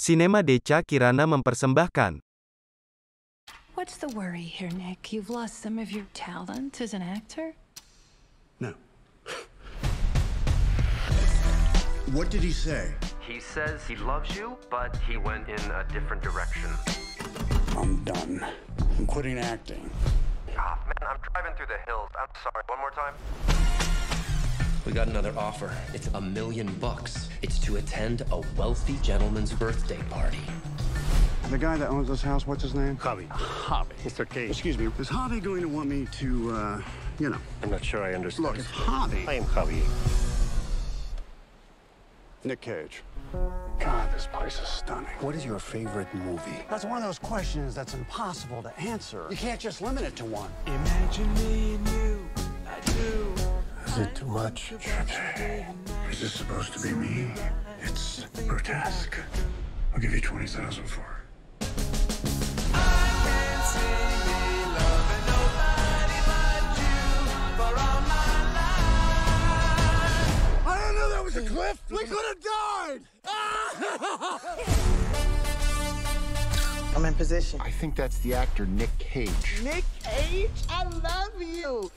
Sinema Decha Kirana mempersembahkan What's the worry here, Nick? You've lost some of your talent as an actor? No. What did he say? He says he loves you, but he went in a different direction. I'm done. I'm quitting acting. Ah, man, I'm driving through the hills. I'm sorry. One more time. We got another offer. It's a million bucks. It's to attend a wealthy gentleman's birthday party. The guy that owns this house, what's his name? Javi. Javi. Mr. Cage. Excuse me. Is Javi going to want me to, uh, you know? I'm not sure I understand. Look, it's Javi. I am Javi. Nick Cage. God, this place is stunning. What is your favorite movie? That's one of those questions that's impossible to answer. You can't just limit it to one. Imagine me and you, I do. Is it too much? Is this supposed to be me? It's grotesque. I'll give you 20000 for it. I didn't know that was a cliff. We could have died. I'm in position. I think that's the actor Nick Cage. Nick Cage, I love you.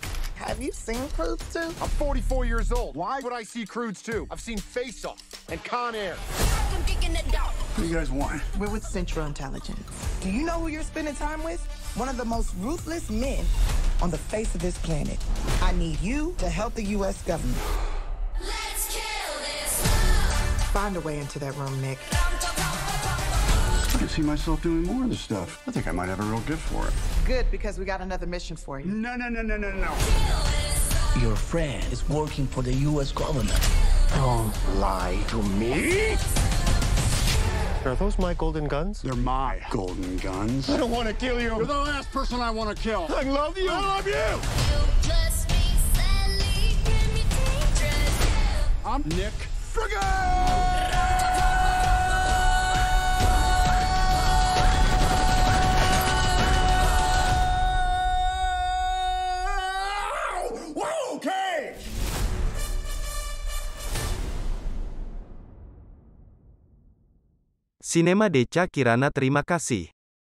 Have you seen Croods 2? I'm 44 years old. Why would I see Croods 2? I've seen Face Off and Con Air. What do you guys want? We're with Central Intelligence. Do you know who you're spending time with? One of the most ruthless men on the face of this planet. I need you to help the U.S. government. Let's kill this love. Find a way into that room, Nick. I can see myself doing more of this stuff. I think I might have a real gift for it. Good, because we got another mission for you. No, no, no, no, no, no. Your friend is working for the U.S. government. Don't lie to me. Are those my golden guns? They're my golden guns. I don't want to kill you. You're the last person I want to kill. I love you. I love you. I'm Nick Friggin! Sinema Deca Kirana terima kasih.